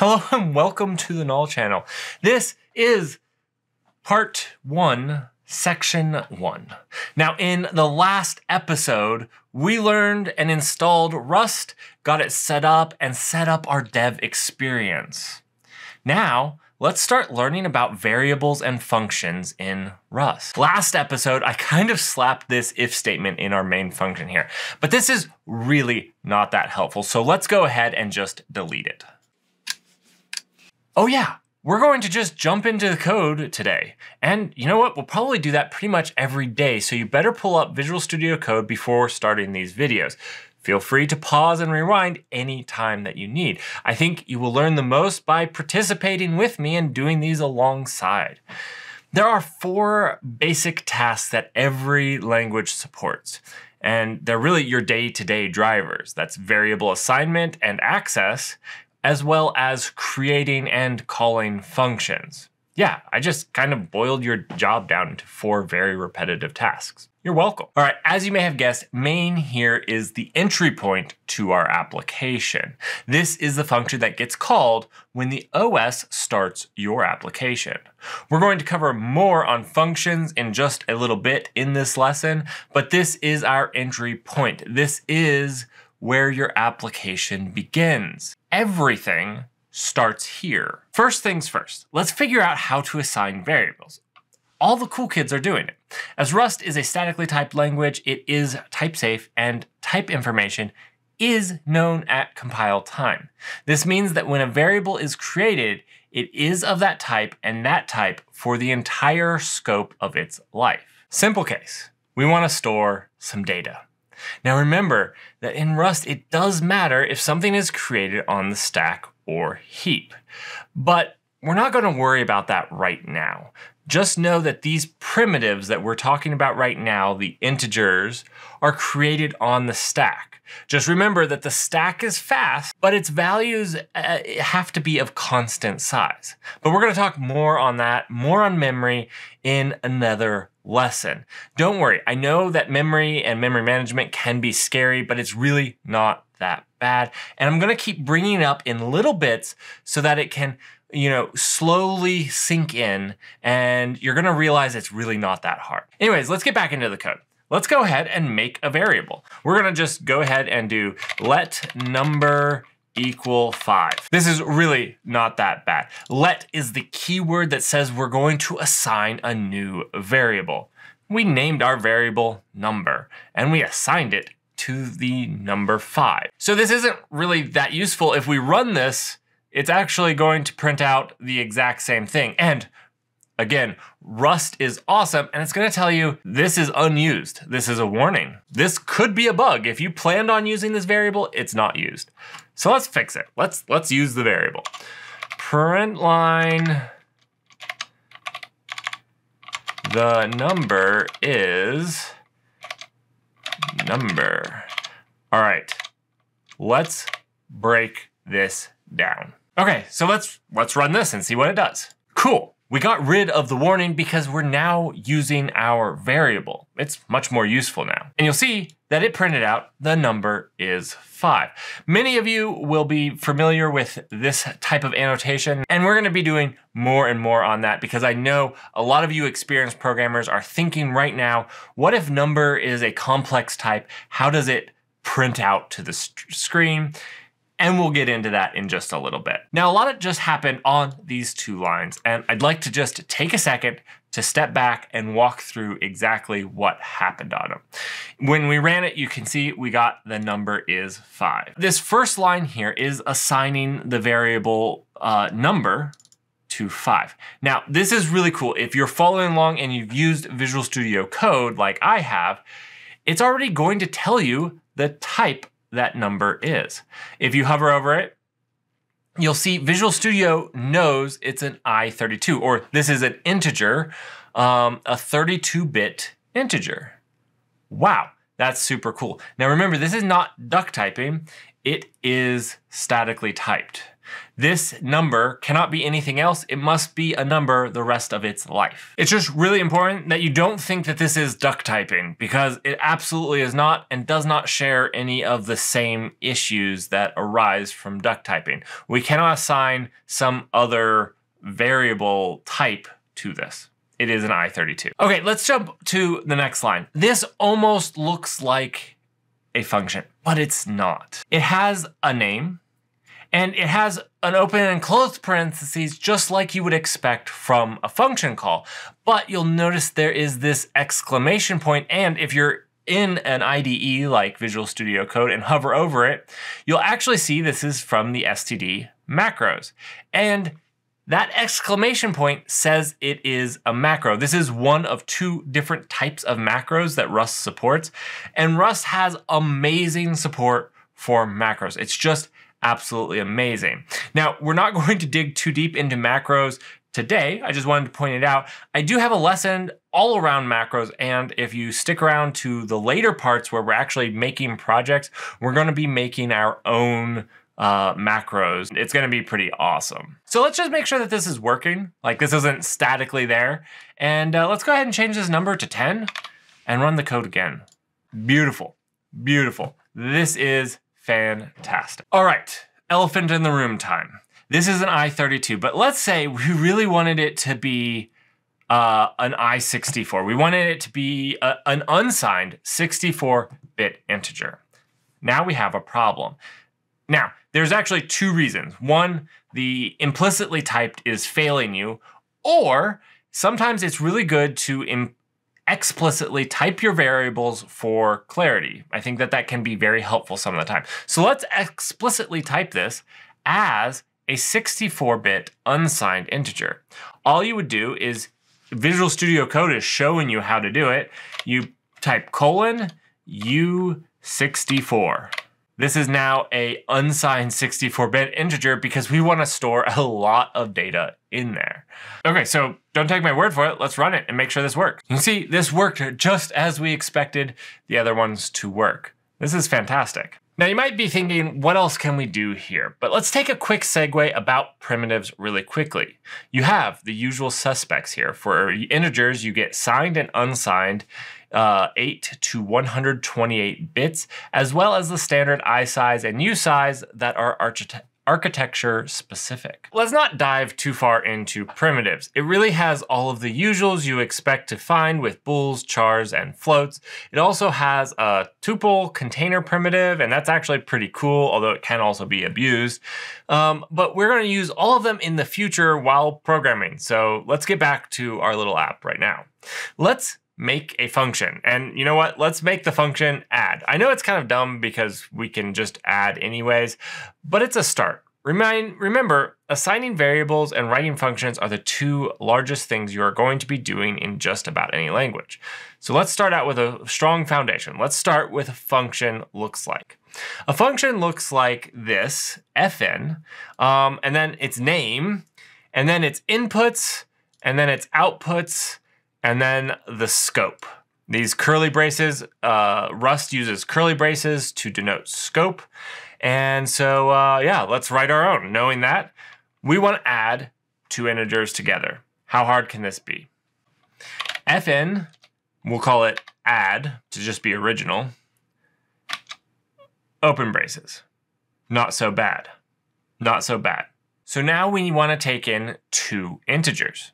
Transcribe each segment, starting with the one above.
Hello and welcome to the Null channel. This is part one, section one. Now, in the last episode, we learned and installed Rust, got it set up, and set up our dev experience. Now, let's start learning about variables and functions in Rust. Last episode, I kind of slapped this if statement in our main function here, but this is really not that helpful. So let's go ahead and just delete it. Oh yeah, we're going to just jump into the code today. And you know what? We'll probably do that pretty much every day. So you better pull up Visual Studio Code before starting these videos. Feel free to pause and rewind any time that you need. I think you will learn the most by participating with me and doing these alongside. There are four basic tasks that every language supports, and they're really your day-to-day -day drivers. That's variable assignment and access, as well as creating and calling functions. Yeah, I just kind of boiled your job down into four very repetitive tasks. You're welcome. All right, as you may have guessed, main here is the entry point to our application. This is the function that gets called when the OS starts your application. We're going to cover more on functions in just a little bit in this lesson, but this is our entry point. This is where your application begins. Everything starts here. First things first, let's figure out how to assign variables. All the cool kids are doing it. As Rust is a statically typed language, it is type safe and type information is known at compile time. This means that when a variable is created, it is of that type and that type for the entire scope of its life. Simple case, we want to store some data. Now remember that in Rust, it does matter if something is created on the stack or heap. But we're not going to worry about that right now. Just know that these primitives that we're talking about right now, the integers, are created on the stack. Just remember that the stack is fast, but its values uh, have to be of constant size. But we're going to talk more on that, more on memory in another lesson. Don't worry, I know that memory and memory management can be scary, but it's really not that bad. And I'm going to keep bringing it up in little bits so that it can you know, slowly sink in and you're gonna realize it's really not that hard. Anyways, let's get back into the code. Let's go ahead and make a variable. We're gonna just go ahead and do let number equal five. This is really not that bad. Let is the keyword that says we're going to assign a new variable. We named our variable number and we assigned it to the number five. So this isn't really that useful. If we run this, it's actually going to print out the exact same thing. And again, Rust is awesome and it's gonna tell you this is unused. This is a warning. This could be a bug. If you planned on using this variable, it's not used. So let's fix it. Let's, let's use the variable. Print line, the number is number. All right, let's break this down. Okay, so let's let's run this and see what it does. Cool. We got rid of the warning because we're now using our variable. It's much more useful now. And you'll see that it printed out the number is five. Many of you will be familiar with this type of annotation, and we're gonna be doing more and more on that because I know a lot of you experienced programmers are thinking right now, what if number is a complex type? How does it print out to the screen? And we'll get into that in just a little bit. Now, a lot of just happened on these two lines, and I'd like to just take a second to step back and walk through exactly what happened on them. When we ran it, you can see we got the number is five. This first line here is assigning the variable uh, number to five. Now, this is really cool. If you're following along and you've used Visual Studio Code like I have, it's already going to tell you the type that number is. If you hover over it, you'll see Visual Studio knows it's an i32, or this is an integer, um, a 32-bit integer. Wow, that's super cool. Now remember, this is not duck typing, it is statically typed. This number cannot be anything else. It must be a number the rest of its life. It's just really important that you don't think that this is duck typing because it absolutely is not and does not share any of the same issues that arise from duck typing. We cannot assign some other variable type to this. It is an I32. Okay, let's jump to the next line. This almost looks like a function, but it's not. It has a name, and it has an open and closed parentheses just like you would expect from a function call. But you'll notice there is this exclamation point, and if you're in an IDE like Visual Studio Code and hover over it, you'll actually see this is from the STD macros. And that exclamation point says it is a macro. This is one of two different types of macros that Rust supports. And Rust has amazing support for macros. It's just absolutely amazing. Now, we're not going to dig too deep into macros today. I just wanted to point it out. I do have a lesson all around macros. And if you stick around to the later parts where we're actually making projects, we're going to be making our own uh, macros. It's gonna be pretty awesome. So let's just make sure that this is working, like this isn't statically there. And uh, let's go ahead and change this number to 10 and run the code again. Beautiful, beautiful. This is fantastic. All right, elephant in the room time. This is an i32, but let's say we really wanted it to be uh, an i64. We wanted it to be a, an unsigned 64-bit integer. Now we have a problem. Now, there's actually two reasons. One, the implicitly typed is failing you, or sometimes it's really good to explicitly type your variables for clarity. I think that that can be very helpful some of the time. So let's explicitly type this as a 64-bit unsigned integer. All you would do is Visual Studio Code is showing you how to do it. You type colon U64. This is now a unsigned 64-bit integer because we want to store a lot of data in there. Okay, so don't take my word for it. Let's run it and make sure this works. You see this worked just as we expected the other ones to work. This is fantastic. Now you might be thinking, what else can we do here? But let's take a quick segue about primitives really quickly. You have the usual suspects here. For integers, you get signed and unsigned uh, 8 to 128 bits, as well as the standard isize and usize that are architecture specific. Let's not dive too far into primitives. It really has all of the usuals you expect to find with bools, chars, and floats. It also has a tuple container primitive, and that's actually pretty cool, although it can also be abused. Um, but we're gonna use all of them in the future while programming. So let's get back to our little app right now. Let's make a function. And you know what? Let's make the function add. I know it's kind of dumb because we can just add anyways, but it's a start. Remind, remember, assigning variables and writing functions are the two largest things you are going to be doing in just about any language. So let's start out with a strong foundation. Let's start with a function looks like. A function looks like this, fn, um, and then its name, and then its inputs, and then its outputs, and then the scope. These curly braces, uh, Rust uses curly braces to denote scope. And so, uh, yeah, let's write our own. Knowing that, we want to add two integers together. How hard can this be? fn, we'll call it add to just be original. Open braces. Not so bad. Not so bad. So now we want to take in two integers.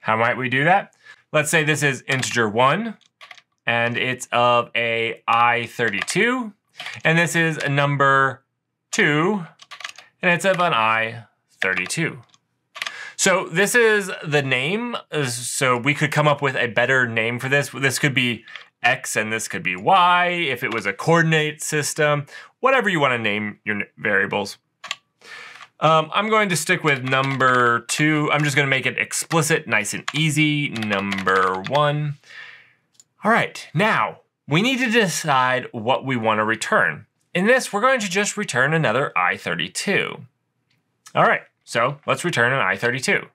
How might we do that? Let's say this is integer 1, and it's of a i32, and this is a number 2, and it's of an i32. So this is the name, so we could come up with a better name for this. This could be X and this could be Y, if it was a coordinate system, whatever you want to name your variables. Um, I'm going to stick with number two. I'm just going to make it explicit, nice and easy. Number one. All right, now we need to decide what we want to return. In this, we're going to just return another I-32. All right, so let's return an I-32.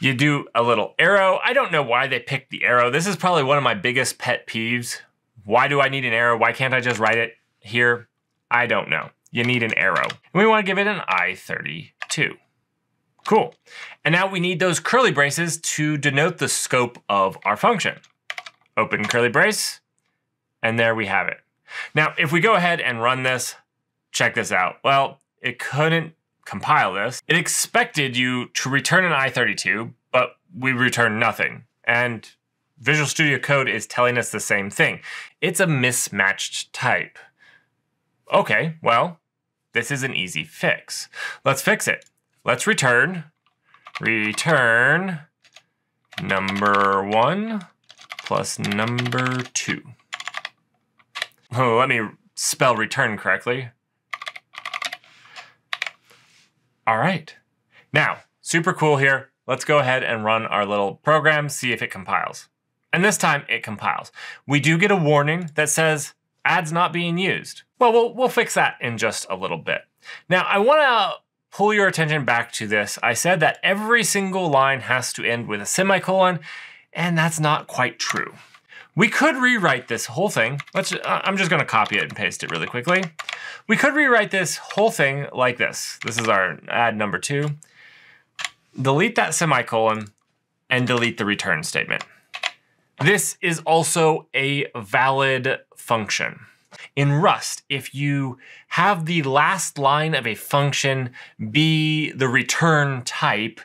You do a little arrow. I don't know why they picked the arrow. This is probably one of my biggest pet peeves. Why do I need an arrow? Why can't I just write it here? I don't know. You need an arrow. And we want to give it an I32. Cool. And now we need those curly braces to denote the scope of our function. Open curly brace, and there we have it. Now, if we go ahead and run this, check this out. Well, it couldn't compile this. It expected you to return an I32, but we return nothing. And Visual Studio Code is telling us the same thing. It's a mismatched type. Okay, well, this is an easy fix. Let's fix it. Let's return, return number one plus number two. Oh, let me spell return correctly. All right. Now, super cool here. Let's go ahead and run our little program, see if it compiles. And this time it compiles. We do get a warning that says ads not being used. Well, we'll, we'll fix that in just a little bit. Now, I want to pull your attention back to this. I said that every single line has to end with a semicolon, and that's not quite true. We could rewrite this whole thing. Let's, uh, I'm just gonna copy it and paste it really quickly. We could rewrite this whole thing like this. This is our add number two. Delete that semicolon and delete the return statement. This is also a valid function. In Rust, if you have the last line of a function be the return type,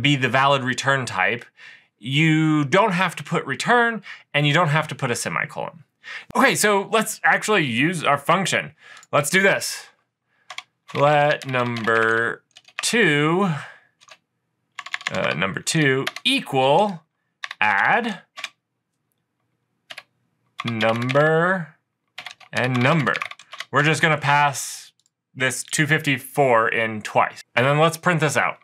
be the valid return type, you don't have to put return and you don't have to put a semicolon. Okay, so let's actually use our function. Let's do this. Let number two, uh, number two equal add number and number. We're just gonna pass this 254 in twice. And then let's print this out.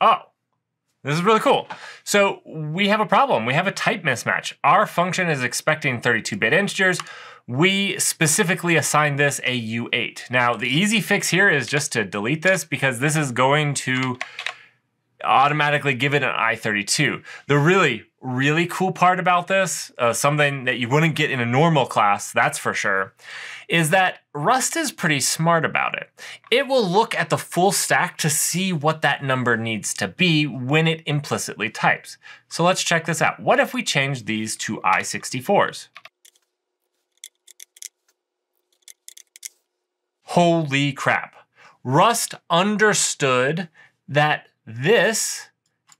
Oh, this is really cool. So we have a problem. We have a type mismatch. Our function is expecting 32-bit integers. We specifically assigned this a U8. Now, the easy fix here is just to delete this because this is going to automatically give it an I32. The really, really cool part about this, uh, something that you wouldn't get in a normal class, that's for sure, is that Rust is pretty smart about it. It will look at the full stack to see what that number needs to be when it implicitly types. So let's check this out. What if we change these to I64s? Holy crap. Rust understood that this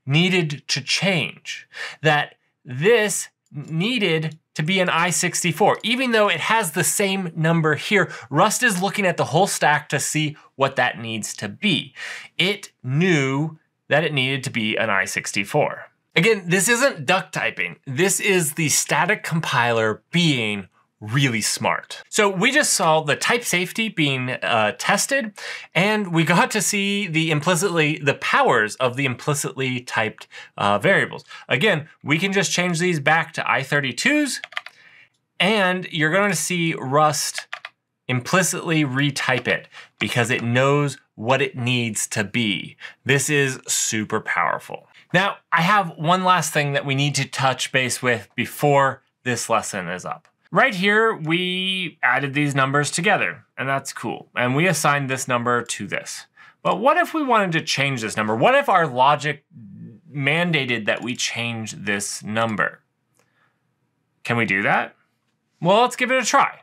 needed to change, that this needed to be an I64. Even though it has the same number here, Rust is looking at the whole stack to see what that needs to be. It knew that it needed to be an I64. Again, this isn't duck typing. This is the static compiler being really smart. So we just saw the type safety being uh, tested, and we got to see the implicitly the powers of the implicitly typed uh, variables. Again, we can just change these back to i32s, and you're going to see Rust implicitly retype it because it knows what it needs to be. This is super powerful. Now, I have one last thing that we need to touch base with before this lesson is up. Right here, we added these numbers together, and that's cool. And we assigned this number to this. But what if we wanted to change this number? What if our logic mandated that we change this number? Can we do that? Well, let's give it a try.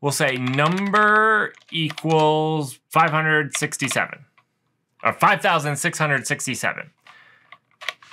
We'll say number equals 567, or 5,667.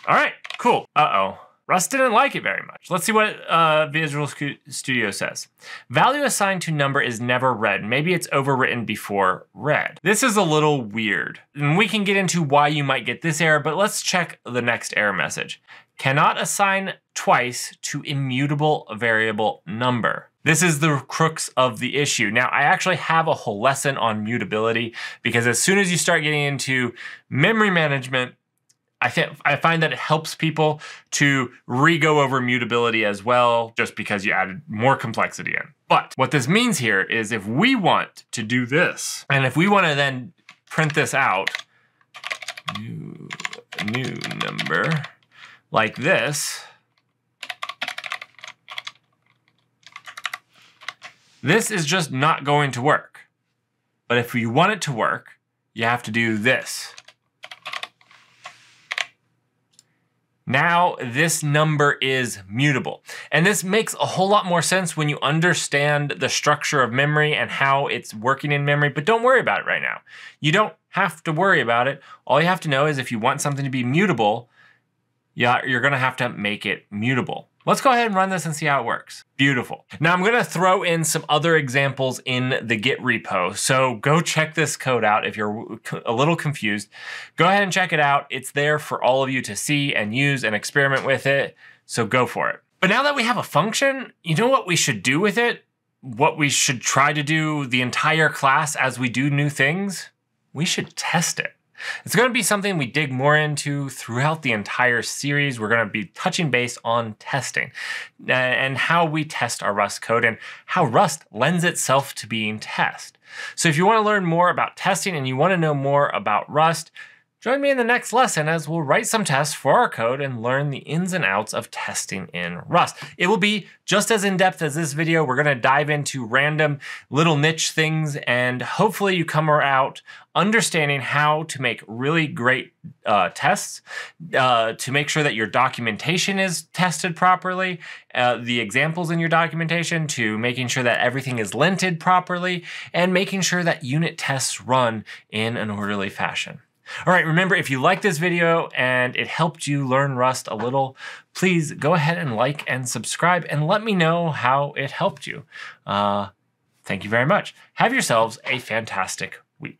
All right, cool. Uh-oh. Rust didn't like it very much. Let's see what uh, Visual Studio says. Value assigned to number is never read. Maybe it's overwritten before read. This is a little weird. And we can get into why you might get this error, but let's check the next error message. Cannot assign twice to immutable variable number. This is the crux of the issue. Now, I actually have a whole lesson on mutability because as soon as you start getting into memory management, I I find that it helps people to re-go over mutability as well, just because you added more complexity in. But what this means here is if we want to do this, and if we want to then print this out, new, new number, like this, This is just not going to work. But if you want it to work, you have to do this. Now this number is mutable. And this makes a whole lot more sense when you understand the structure of memory and how it's working in memory, but don't worry about it right now. You don't have to worry about it. All you have to know is if you want something to be mutable, you're gonna have to make it mutable. Let's go ahead and run this and see how it works. Beautiful. Now I'm gonna throw in some other examples in the Git repo. So go check this code out if you're a little confused. Go ahead and check it out. It's there for all of you to see and use and experiment with it. So go for it. But now that we have a function, you know what we should do with it? What we should try to do the entire class as we do new things? We should test it. It's going to be something we dig more into throughout the entire series. We're going to be touching base on testing and how we test our Rust code and how Rust lends itself to being test. So if you want to learn more about testing and you want to know more about Rust, Join me in the next lesson as we'll write some tests for our code and learn the ins and outs of testing in Rust. It will be just as in-depth as this video. We're gonna dive into random little niche things and hopefully you come out understanding how to make really great uh, tests, uh, to make sure that your documentation is tested properly, uh, the examples in your documentation, to making sure that everything is linted properly, and making sure that unit tests run in an orderly fashion. All right, remember, if you like this video and it helped you learn Rust a little, please go ahead and like and subscribe and let me know how it helped you. Uh, thank you very much. Have yourselves a fantastic week.